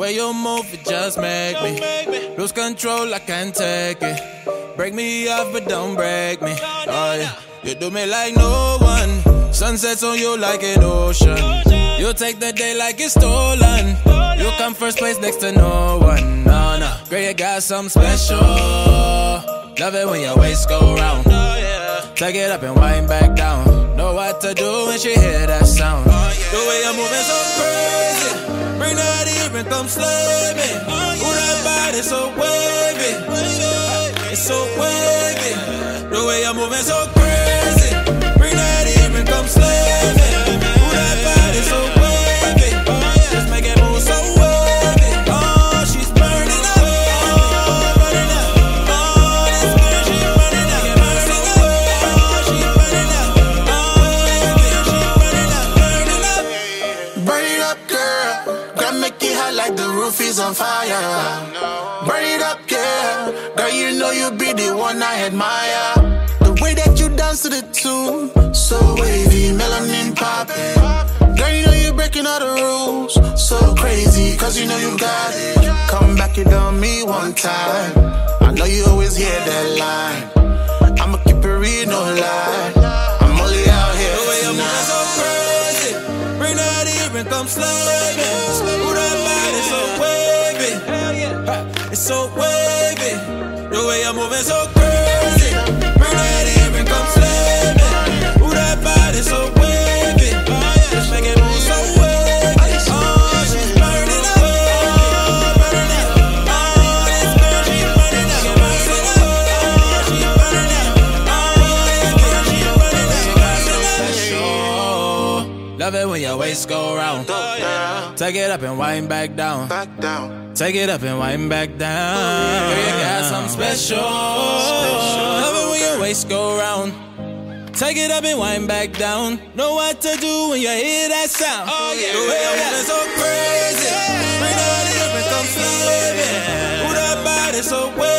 way you move, it just make me lose control. I can't take it. Break me off, but don't break me. Oh yeah, you do me like no one. Sunsets on you like an ocean. You take the day like it's stolen. You come first place next to no one. No, no. Girl, you got something special. Love it when your waist go round. Oh, take it up and wind back down. Know what to do when she hear that sound. Oh, the way you're moving so crazy. Bring that ear and come slay me. Ooh, that body so wavy. It's so wavy. The way you're moving so crazy. Bring that ear and come slay like the roof is on fire. Burn it up, girl. Girl, you know you be the one I admire. The way that you dance to the tune, so wavy, melanin popping. Girl, you know you breaking all the rules, so crazy, cause you know you got it. Come back it on me one time. I know you always hear that line. I'ma keep it real, no lie. I'm only out here The way moving tonight. so crazy. Bring that ear and come slay It's so wavy. The way you're moving so Love it when your waist go round. Take it up and wind back down. back down. Take it up and wind back down. Girl, you got something special. Love it when your waist go round. Take it up and wind back down. Know what to do when you hear that sound. Oh yeah, the way you're moving so crazy. Bring that up and come slay me. Ooh, that body so wavy.